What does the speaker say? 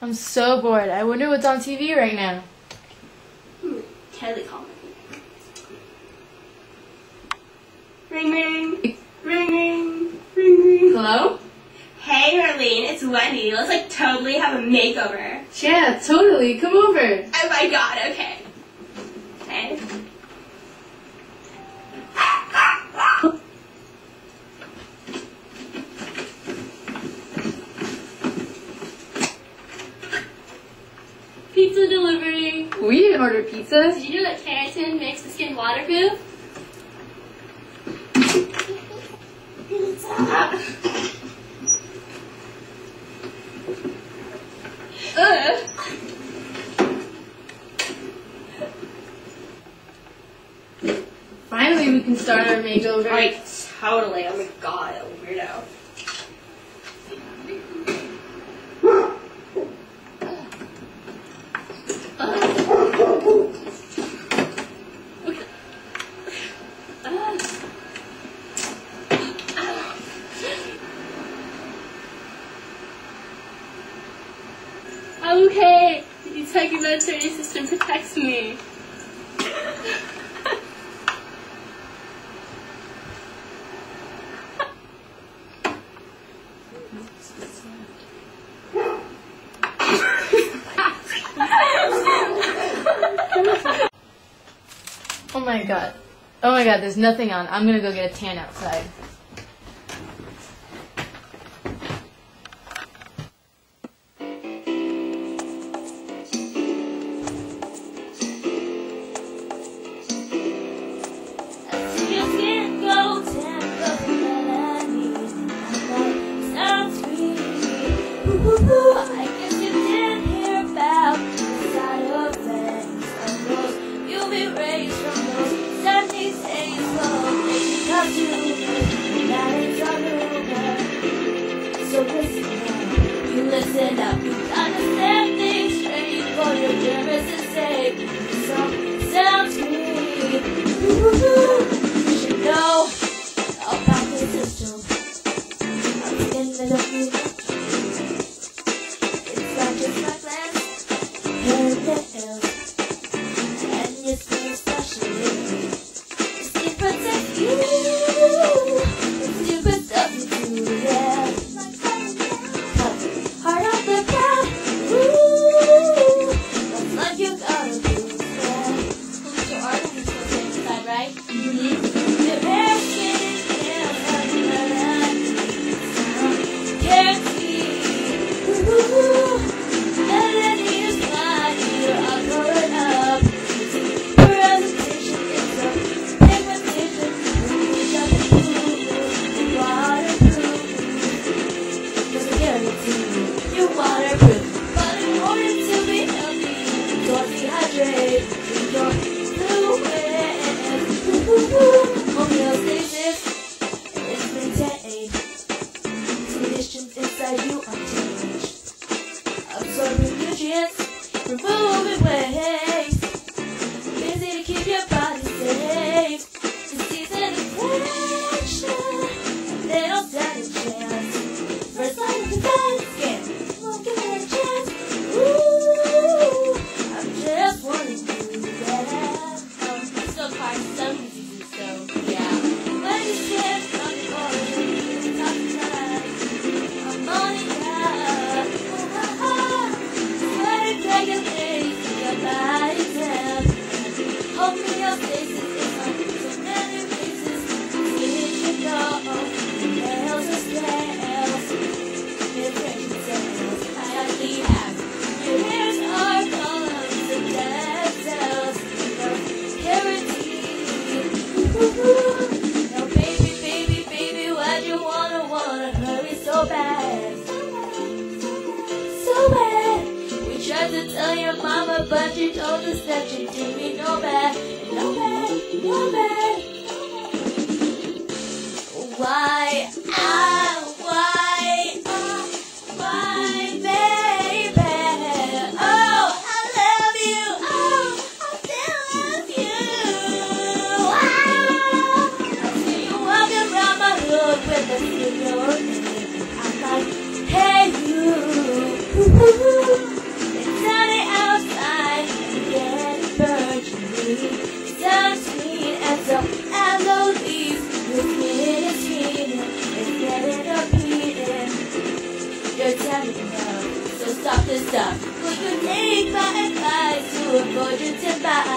I'm so bored. I wonder what's on TV right now. Hmm. Ring ring. Ring ring. Ring ring. Hello? Hey Arlene, it's Wendy. Let's like totally have a makeover. Yeah, totally. Come over. Oh my god, okay. Okay. Pizza delivery. We didn't order pizza. Did you know that keratin makes the skin waterproof? Finally, we can start our makeover. Right, totally. Oh my god, weirdo. Okay, the integumentary system protects me. Oh my god. Oh my god, there's nothing on. I'm gonna go get a tan outside. Because you Absorbing nutrients, removing waste. Busy to keep your body safe. Tried to tell your mama, but she told us that you did me no bad, no bad, no bad. Why, avoid your